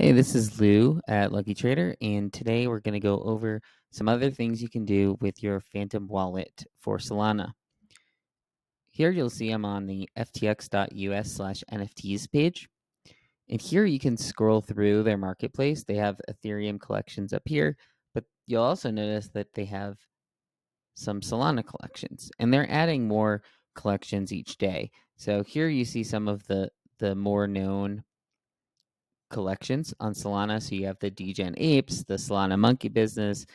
Hey, this is Lou at Lucky Trader, and today we're going to go over some other things you can do with your Phantom wallet for Solana. Here you'll see I'm on the ftx.us slash NFTs page. And here you can scroll through their marketplace. They have Ethereum collections up here, but you'll also notice that they have some Solana collections, and they're adding more collections each day. So here you see some of the the more known collections on Solana. So you have the Degen Apes, the Solana Monkey Business,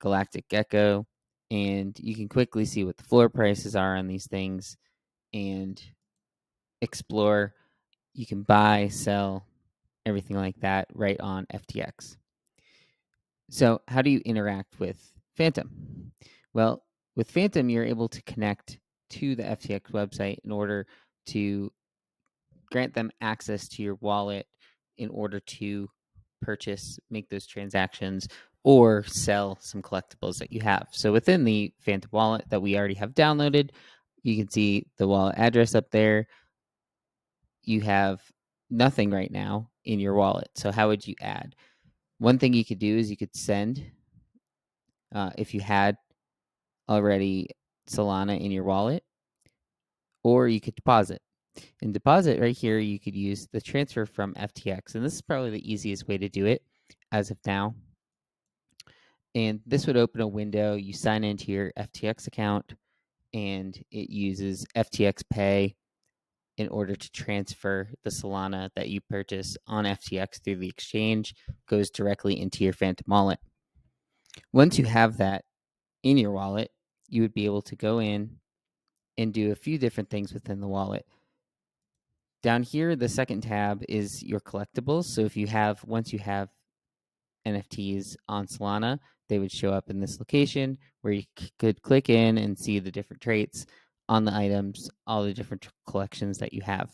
Galactic Gecko, and you can quickly see what the floor prices are on these things and explore. You can buy, sell, everything like that right on FTX. So, how do you interact with Phantom? Well, with Phantom, you're able to connect to the FTX website in order to grant them access to your wallet in order to purchase, make those transactions, or sell some collectibles that you have. So within the Phantom wallet that we already have downloaded, you can see the wallet address up there. You have nothing right now in your wallet. So how would you add? One thing you could do is you could send, uh, if you had already Solana in your wallet, or you could deposit. In deposit right here, you could use the transfer from FTX. And this is probably the easiest way to do it as of now. And this would open a window. You sign into your FTX account and it uses FTX Pay in order to transfer the Solana that you purchase on FTX through the exchange goes directly into your Phantom wallet. Once you have that in your wallet, you would be able to go in and do a few different things within the wallet. Down here, the second tab is your collectibles. So if you have, once you have NFTs on Solana, they would show up in this location where you c- could click in and see the different traits on the items, all the different collections that you have.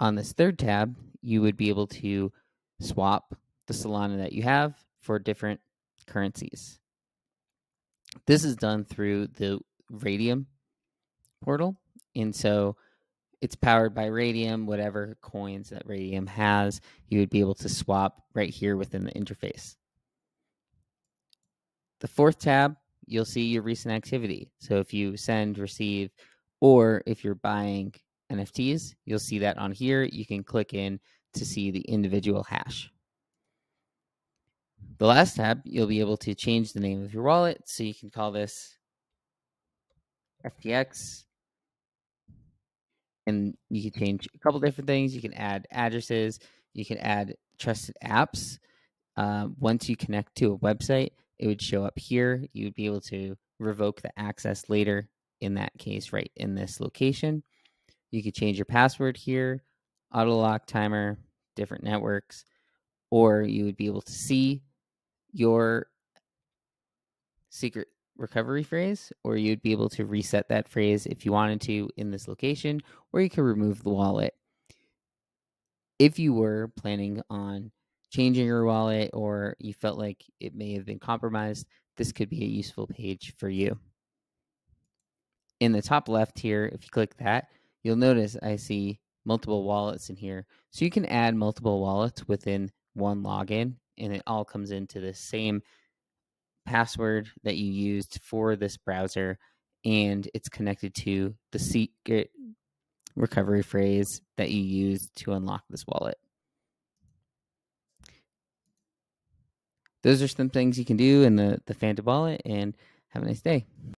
On this third tab, you would be able to swap the Solana that you have for different currencies. This is done through the Raydium portal. And so it's powered by Raydium whatever coins that Raydium has, you would be able to swap right here within the interface. The fourth tab, you'll see your recent activity. So if you send, receive, or if you're buying NFTs, you'll see that on here. You can click in to see the individual hash. The last tab, you'll be able to change the name of your wallet. So you can call this FTX and you can change a couple different things. You can add addresses. You can add trusted apps. Uh, once you connect to a website, it would show up here. You would be able to revoke the access later. In that case, right in this location, you could change your password here, auto lock timer, different networks, or you would be able to see your secret recovery phrase, or you'd be able to reset that phrase if you wanted to in this location, or you could remove the wallet. If you were planning on changing your wallet or you felt like it may have been compromised, this could be a useful page for you. In the top left here, if you click that, you'll notice I see multiple wallets in here. So you can add multiple wallets within one login, and it all comes into the same password that you used for this browser and it's connected to the secret recovery phrase that you used to unlock this wallet. Those are some things you can do in the, the Phantom wallet and have a nice day.